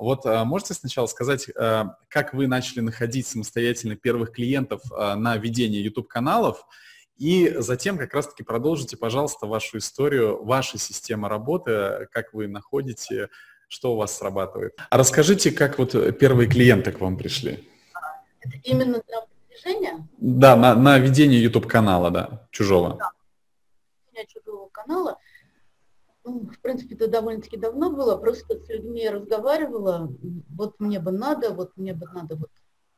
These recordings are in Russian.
Вот а, можете сначала сказать, а, как вы начали находить самостоятельно первых клиентов а, на ведение YouTube-каналов, и затем как раз-таки продолжите, пожалуйста, вашу историю, ваша система работы, как вы находите, что у вас срабатывает. А расскажите, как вот первые клиенты к вам пришли? Это именно для продвижения? Да, на, на ведение YouTube-канала, да, чужого. Да. чужого канала – ну, в принципе, это довольно-таки давно было, просто с людьми я разговаривала, вот мне бы надо, вот мне бы надо, вот,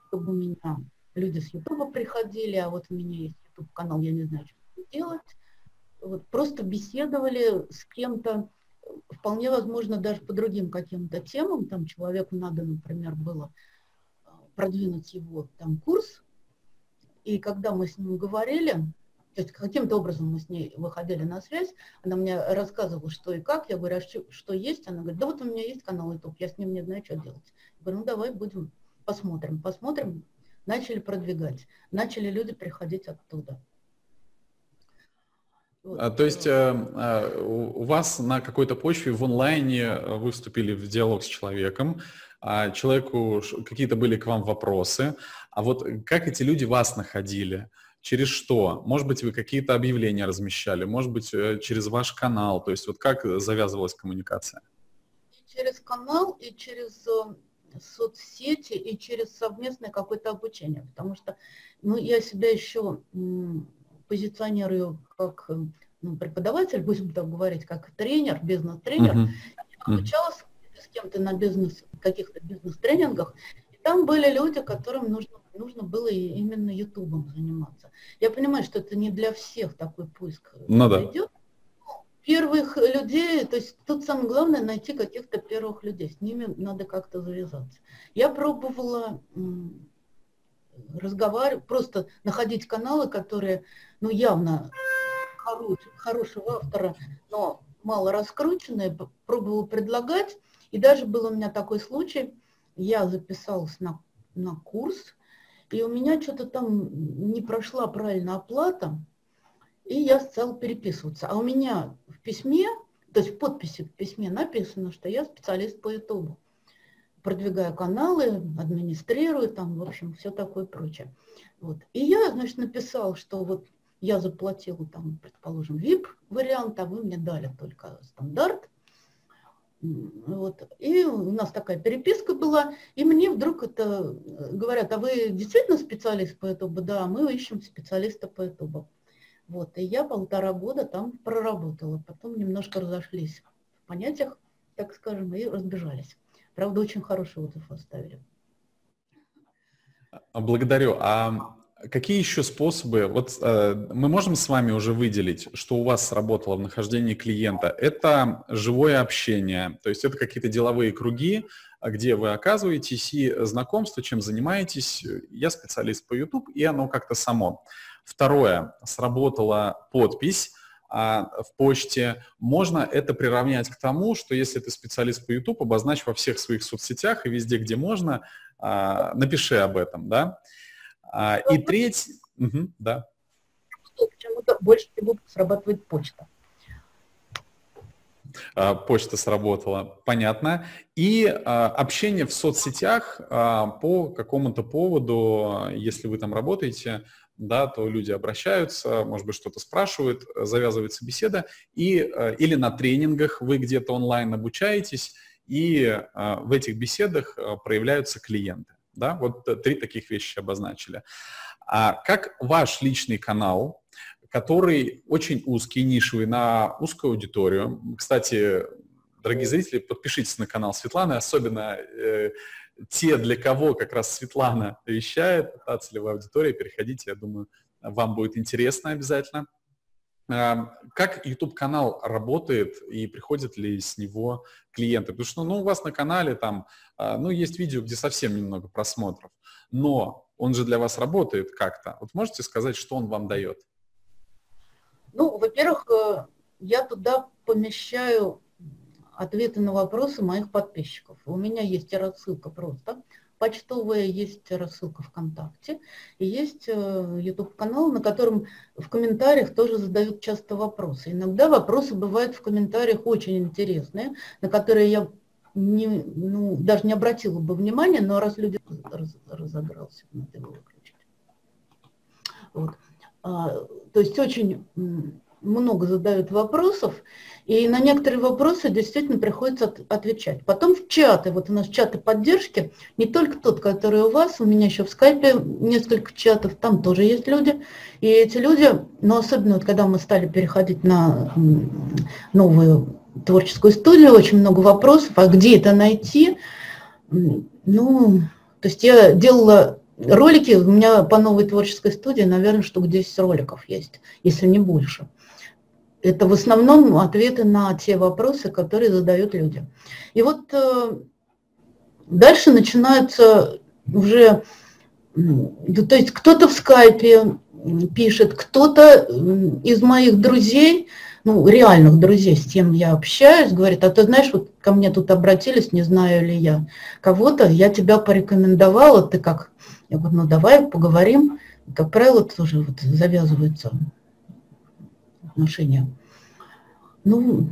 чтобы у меня люди с Ютуба приходили, а вот у меня есть Ютуб-канал, я не знаю, что делать. Вот, просто беседовали с кем-то, вполне возможно, даже по другим каким-то темам, там человеку надо, например, было а, продвинуть его там курс, и когда мы с ним говорили, то есть каким-то образом мы с ней выходили на связь, она мне рассказывала, что и как, я говорю, а что, что есть? Она говорит, да вот у меня есть канал YouTube, я с ним не знаю, что делать. Я говорю, ну давай будем, посмотрим, посмотрим. Начали продвигать, начали люди приходить оттуда. Вот. А, то есть э, э, у вас на какой-то почве в онлайне э, вы вступили в диалог с человеком, а человеку какие-то были к вам вопросы, а вот как эти люди вас находили? Через что? Может быть, вы какие-то объявления размещали, может быть, э, через ваш канал. То есть вот как завязывалась коммуникация? И через канал, и через э, соцсети, и через совместное какое-то обучение. Потому что ну, я себя еще позиционирую как э, ну, преподаватель, будем так говорить, как тренер, бизнес-тренер. Uh-huh. Я обучалась с кем-то на бизнес, каких-то бизнес-тренингах, там были люди, которым нужно нужно было именно Ютубом заниматься. Я понимаю, что это не для всех такой поиск ну, да. идет. Первых людей, то есть тут самое главное найти каких-то первых людей, с ними надо как-то завязаться. Я пробовала разговаривать, просто находить каналы, которые, ну, явно хорош, хорошего автора, но мало раскрученные, пробовала предлагать. И даже был у меня такой случай, я записалась на, на курс, и у меня что-то там не прошла правильно оплата, и я стала переписываться. А у меня в письме, то есть в подписи в письме написано, что я специалист по Ютубу. Продвигаю каналы, администрирую, там, в общем, все такое прочее. Вот. И я, значит, написал, что вот я заплатила там, предположим, VIP вариант, а вы мне дали только стандарт. Вот. И у нас такая переписка была, и мне вдруг это э, говорят, а вы действительно специалист по YouTube? Да, мы ищем специалиста по YouTube. Вот. И я полтора года там проработала, потом немножко разошлись в понятиях, так скажем, и разбежались. Правда, очень хороший отзыв оставили. Благодарю. А Какие еще способы? Вот э, мы можем с вами уже выделить, что у вас сработало в нахождении клиента. Это живое общение, то есть это какие-то деловые круги, где вы оказываетесь и знакомство, чем занимаетесь. Я специалист по YouTube, и оно как-то само. Второе, сработала подпись а в почте. Можно это приравнять к тому, что если ты специалист по YouTube, обозначь во всех своих соцсетях и везде, где можно, а, напиши об этом, да. А, и треть, угу, да. Почему-то больше всего срабатывает почта. А, почта сработала, понятно. И а, общение в соцсетях а, по какому-то поводу, если вы там работаете, да, то люди обращаются, может быть, что-то спрашивают, завязывается беседа, и, а, или на тренингах вы где-то онлайн обучаетесь, и а, в этих беседах проявляются клиенты. Да? Вот три таких вещи обозначили. А как ваш личный канал, который очень узкий, нишевый, на узкую аудиторию. Кстати, дорогие зрители, подпишитесь на канал Светланы, особенно э, те, для кого как раз Светлана вещает, та целевая аудитория, переходите, я думаю, вам будет интересно обязательно. Как YouTube-канал работает и приходят ли с него клиенты? Потому что ну, у вас на канале там, а, ну, есть видео, где совсем немного просмотров, но он же для вас работает как-то. Вот можете сказать, что он вам дает? Ну, во-первых, э, я туда помещаю ответы на вопросы моих подписчиков. У меня есть рассылка просто почтовая, есть рассылка ВКонтакте, и есть э, YouTube-канал, на котором в комментариях тоже задают часто вопросы. Иногда вопросы бывают в комментариях очень интересные, на которые я не, ну, даже не обратила бы внимания, но раз люди раз, разогрался, надо его выключить. Вот. А, то есть очень много задают вопросов, и на некоторые вопросы действительно приходится от, отвечать. Потом в чаты, вот у нас чаты поддержки, не только тот, который у вас, у меня еще в скайпе несколько чатов, там тоже есть люди, и эти люди, но особенно вот когда мы стали переходить на новую творческую студию, очень много вопросов, а где это найти? Ну, то есть я делала ролики, у меня по новой творческой студии, наверное, штук 10 роликов есть, если не больше. Это в основном ответы на те вопросы, которые задают люди. И вот э, дальше начинается уже, то есть кто-то в скайпе пишет, кто-то из моих друзей, ну, реальных друзей, с кем я общаюсь, говорит, а ты знаешь, вот ко мне тут обратились, не знаю ли я кого-то, я тебя порекомендовала, ты как? Я говорю, ну давай поговорим. Как правило, тоже вот завязываются отношения. Ну,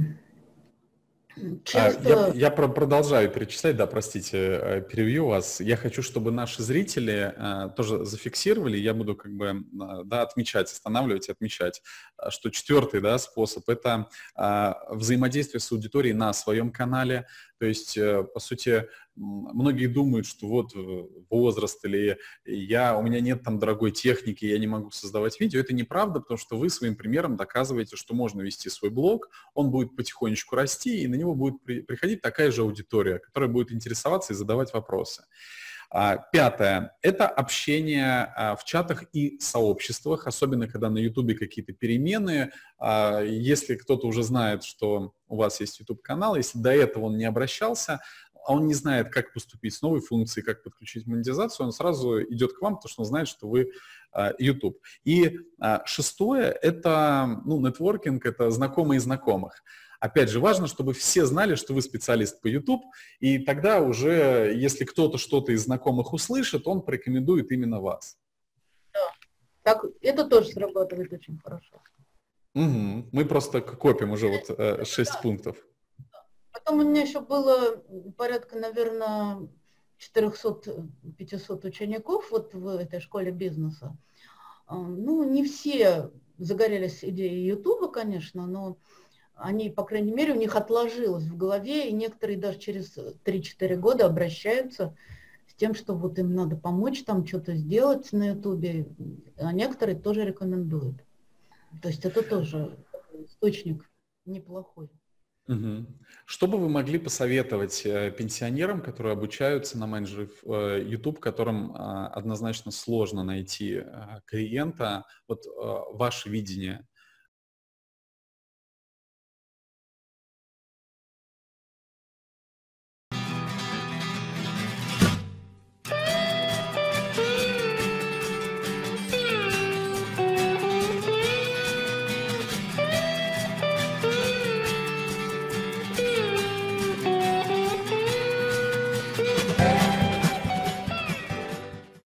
часто... Я, я продолжаю перечислять, да, простите, э, перевью вас. Я хочу, чтобы наши зрители э, тоже зафиксировали, я буду как бы, э, да, отмечать, останавливать и отмечать, что четвертый, да, способ – это взаимодействие с аудиторией на своем канале, то есть, по сути, многие думают, что вот э, возраст или я, у меня нет там дорогой техники, я не могу создавать видео. Это неправда, потому что вы своим примером доказываете, что можно вести свой блог, он будет потихонечку расти, и на него будет приходить такая же аудитория, которая будет интересоваться и задавать вопросы. А, пятое – это общение а, в чатах и сообществах, особенно когда на YouTube какие-то перемены. А, если кто-то уже знает, что у вас есть YouTube-канал, если до этого он не обращался, а он не знает, как поступить с новой функцией, как подключить монетизацию, он сразу идет к вам, потому что он знает, что вы YouTube. И шестое – это ну, нетворкинг, это знакомые знакомых. Опять же, важно, чтобы все знали, что вы специалист по YouTube, и тогда уже, если кто-то что-то из знакомых услышит, он порекомендует именно вас. Да, так, это тоже срабатывает очень хорошо. Угу. Мы просто копим уже вот э, 6 да. пунктов. Потом у меня еще было порядка, наверное, 400-500 учеников вот в этой школе бизнеса. А, ну, не все загорелись идеей Ютуба, конечно, но они, по крайней мере, у них отложилось в голове, и некоторые даже через 3-4 года обращаются с тем, что вот им надо помочь там что-то сделать на Ютубе, а некоторые тоже рекомендуют. То есть это тоже источник неплохой. Угу. Что бы вы могли посоветовать э, пенсионерам, которые обучаются на менеджеров э, YouTube, которым а, однозначно сложно найти э, клиента? Вот ваше видение